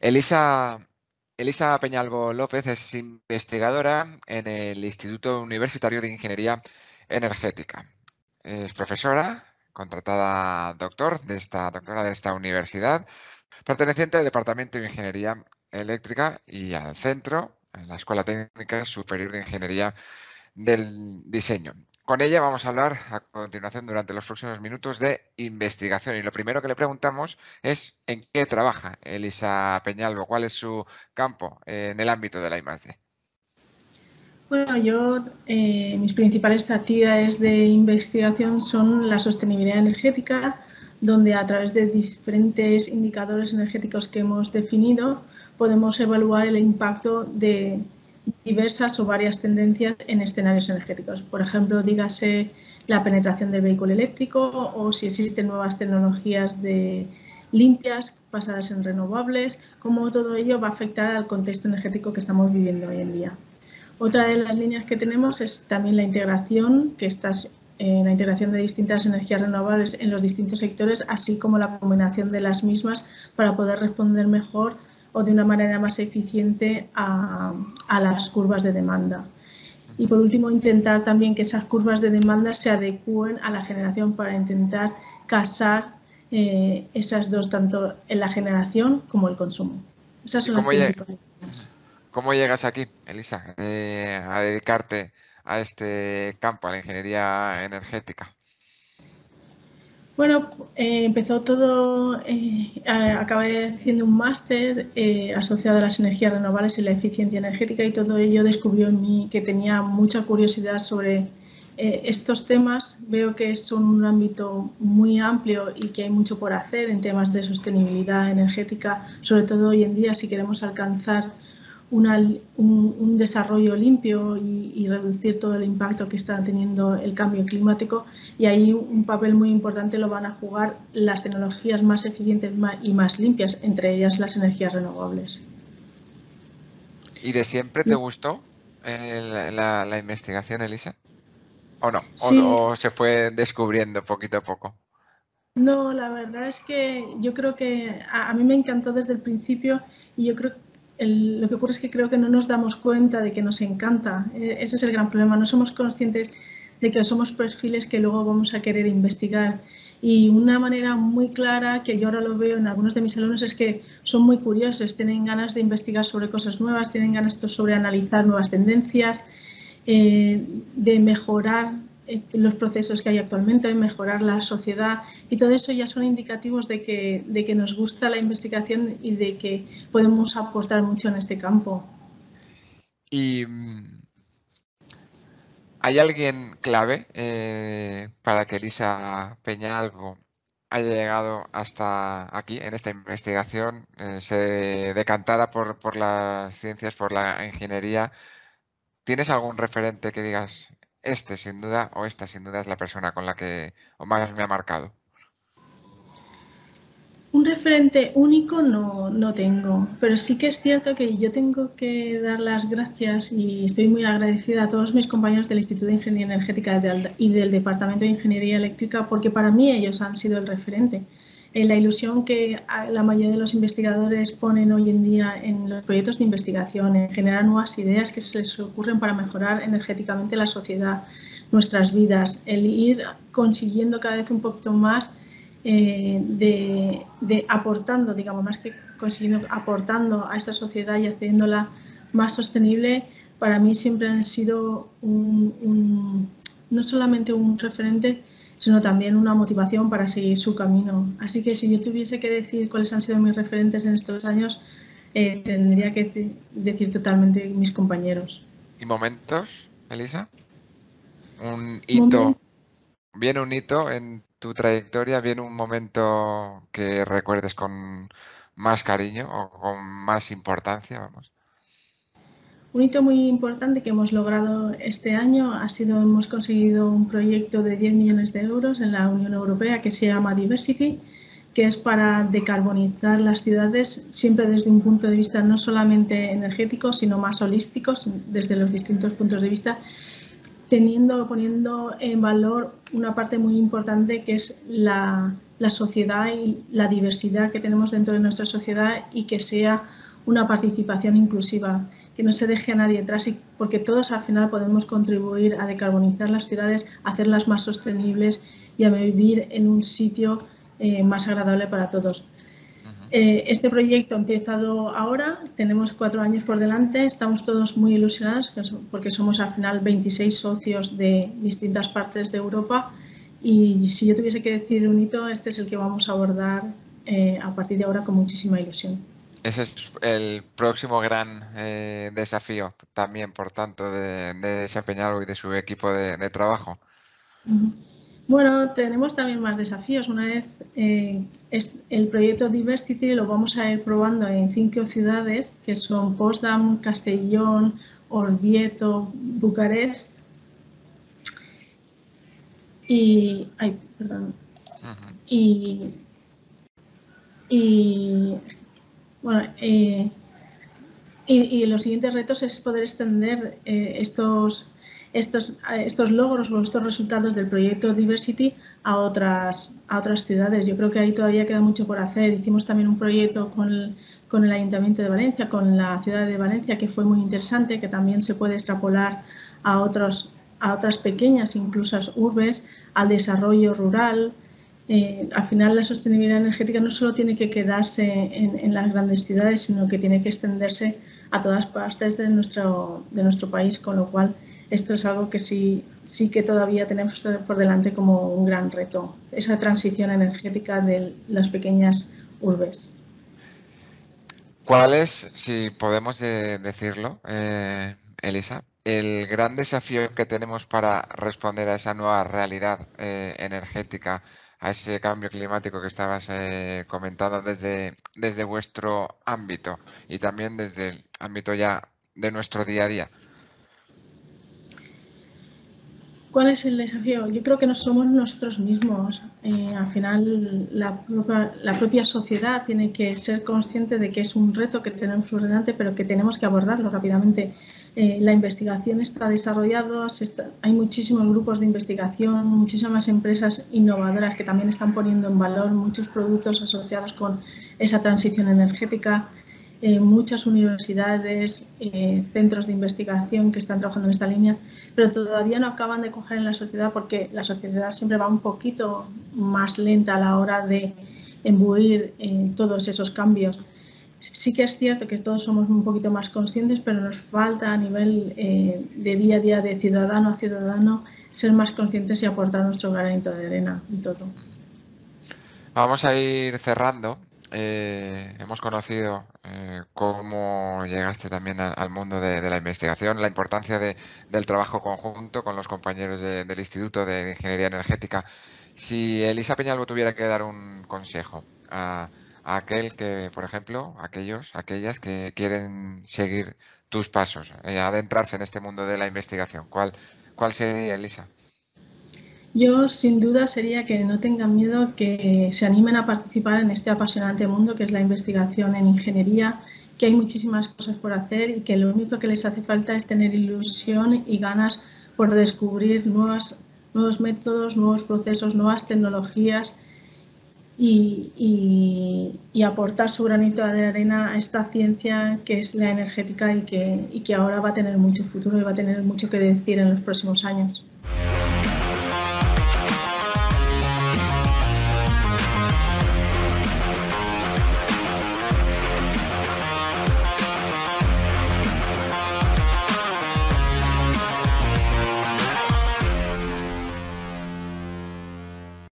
Elisa, Elisa López es investigadora en el Instituto Universitario de Ingeniería Energética. Es profesora, contratada doctor de esta, doctora de esta universidad, perteneciente al Departamento de Ingeniería Eléctrica y al Centro, en la Escuela Técnica Superior de Ingeniería del Diseño. Con ella vamos a hablar a continuación durante los próximos minutos de investigación. Y lo primero que le preguntamos es en qué trabaja Elisa Peñalvo, cuál es su campo en el ámbito de la I+.D. Bueno, yo, eh, mis principales actividades de investigación son la sostenibilidad energética, donde a través de diferentes indicadores energéticos que hemos definido podemos evaluar el impacto de diversas o varias tendencias en escenarios energéticos. Por ejemplo, dígase la penetración del vehículo eléctrico o si existen nuevas tecnologías de limpias basadas en renovables, cómo todo ello va a afectar al contexto energético que estamos viviendo hoy en día. Otra de las líneas que tenemos es también la integración, que está en la integración de distintas energías renovables en los distintos sectores, así como la combinación de las mismas para poder responder mejor o de una manera más eficiente a, las curvas de demanda. Y por último, intentar también que esas curvas de demanda se adecúen a la generación para intentar casar eh, esas dos, tanto en la generación como el consumo. Esas son ¿Cómo, ¿Cómo llegas aquí, Elisa, eh, a dedicarte a este campo, a la ingeniería energética? Bueno, eh, empezó todo, eh, acabé haciendo un máster eh, asociado a las energías renovables y la eficiencia energética y todo ello descubrió en mí que tenía mucha curiosidad sobre estos temas. Veo que son un ámbito muy amplio y que hay mucho por hacer en temas de sostenibilidad energética, sobre todo hoy en día si queremos alcanzar un, desarrollo limpio y, reducir todo el impacto que está teniendo el cambio climático y ahí un papel muy importante lo van a jugar las tecnologías más eficientes y más limpias, entre ellas las energías renovables. ¿Y de siempre te gustó eh, la, investigación, Elisa? ¿O no? ¿O se fue descubriendo poquito a poco? No, la verdad es que yo creo que a, a, mí me encantó desde el principio y yo creo lo que ocurre es que creo que no nos damos cuenta de que nos encanta. E, ese es el gran problema. No somos conscientes de que somos perfiles que luego vamos a querer investigar. Y una manera muy clara, que yo ahora lo veo en algunos de mis alumnos, es que son muy curiosos, tienen ganas de investigar sobre cosas nuevas, tienen ganas sobre analizar nuevas tendencias, eh, de mejorar los procesos que hay actualmente, mejorar la sociedad y todo eso ya son indicativos de que, de que nos gusta la investigación y de que podemos aportar mucho en este campo. ¿Y mm, hay alguien clave eh, para que Elisa Peñalvo haya llegado hasta aquí en esta investigación, eh, se decantara por, por las ciencias, por la ingeniería? ¿Tienes algún referente que digas, este sin duda o esta sin duda es la persona con la que más me ha marcado. Un referente único no, no, tengo, pero sí que es cierto que yo tengo que dar las gracias y estoy muy agradecida a todos mis compañeros del Instituto de Ingeniería Energética y del Departamento de Ingeniería Eléctrica porque para mí ellos han sido el referente la ilusión que la mayoría de los investigadores ponen hoy en día en los proyectos de investigación, en generar nuevas ideas que se les ocurren para mejorar energéticamente la sociedad, nuestras vidas, el ir consiguiendo cada vez un poquito más eh, de, aportando, digamos, más que consiguiendo, aportando a esta sociedad y haciéndola más sostenible, para mí siempre han sido no solamente un referente, sino también una motivación para seguir su camino. Así que si yo tuviese que decir cuáles han sido mis referentes en estos años, eh, tendría que decir totalmente mis compañeros. ¿Y momentos, Elisa? Un hito, viene un hito en tu trayectoria, viene un momento que recuerdes con más cariño o con más importancia, vamos. Un hito muy importante que hemos logrado este año ha sido, hemos conseguido un proyecto de 10 millones de euros en la Unión Europea que se llama Diversity, que es para decarbonizar las ciudades siempre desde un punto de vista no solamente energético, sino más holístico, desde los distintos puntos de vista, teniendo, poniendo en valor una parte muy importante que es la, la sociedad y la diversidad que tenemos dentro de nuestra sociedad y que sea una participación inclusiva, que no se deje a nadie atrás, y, porque todos al final podemos contribuir a decarbonizar las ciudades, a hacerlas más sostenibles y a vivir en un sitio eh, más agradable para todos. Eh, este proyecto ha empezado ahora, tenemos cuatro años por delante, estamos todos muy ilusionados porque somos al final 26 socios de distintas partes de Europa y si yo tuviese que decir un hito, este es el que vamos a abordar eh, a partir de ahora con muchísima ilusión. Ese es el próximo gran eh, desafío también, por tanto, de, de y de su equipo de, trabajo. Bueno, tenemos también más desafíos. Una vez eh, el proyecto Diversity lo vamos a ir probando en cinco ciudades, que son Potsdam, Castellón, Orvieto, Bucarest. Y, ay, perdón. Y, y bueno, eh, y, los siguientes retos es poder extender eh, estos, estos, estos logros o estos resultados del proyecto Diversity a otras, a otras ciudades. Yo creo que ahí todavía queda mucho por hacer. Hicimos también un proyecto con el, con el Ayuntamiento de Valencia, con la ciudad de Valencia, que fue muy interesante, que también se puede extrapolar a, otros, a otras pequeñas, incluso urbes, al desarrollo rural, eh, al final la sostenibilidad energética no solo tiene que quedarse en, las grandes ciudades, sino que tiene que extenderse a todas partes de nuestro, de nuestro país, con lo cual esto es algo que sí, sí que todavía tenemos por delante como un gran reto, esa transición energética de las pequeñas urbes. ¿Cuál es, si podemos decirlo, eh, Elisa, el gran desafío que tenemos para responder a esa nueva realidad eh, energética a ese cambio climático que estabas eh, comentando desde, desde vuestro ámbito y también desde el ámbito ya de nuestro día a día? ¿Cuál es el desafío? Yo creo que no somos nosotros mismos. Eh, al final, la propia, la propia, sociedad tiene que ser consciente de que es un reto que tenemos por delante, pero que tenemos que abordarlo rápidamente. Eh, la investigación está desarrollada, hay muchísimos grupos de investigación, muchísimas empresas innovadoras que también están poniendo en valor muchos productos asociados con esa transición energética. Eh, muchas universidades, eh, centros de investigación que están trabajando en esta línea, pero todavía no acaban de coger en la sociedad porque la sociedad siempre va un poquito más lenta a la hora de embuir en todos esos cambios. Sí que es cierto que todos somos un poquito más conscientes, pero nos falta a nivel eh, de día a día, de ciudadano a ciudadano, ser más conscientes y aportar nuestro granito de arena en todo. Vamos a ir cerrando eh, hemos conocido eh, cómo llegaste también al mundo de, la investigación, la importancia del trabajo conjunto con los compañeros del Instituto de Ingeniería Energética. Si Elisa Peñalvo tuviera que dar un consejo a, aquel que, por ejemplo, aquellos, aquellas que quieren seguir tus pasos, eh, adentrarse en este mundo de la investigación, ¿cuál, cuál sería, Elisa? Yo sin duda sería que no tengan miedo, que se animen a participar en este apasionante mundo que es la investigación en ingeniería, que hay muchísimas cosas por hacer y que lo único que les hace falta es tener ilusión y ganas por descubrir nuevos métodos, nuevos procesos, nuevas tecnologías y, aportar su granito de arena a esta ciencia que es la energética y que ahora va a tener mucho futuro y va a tener mucho que decir en los próximos años.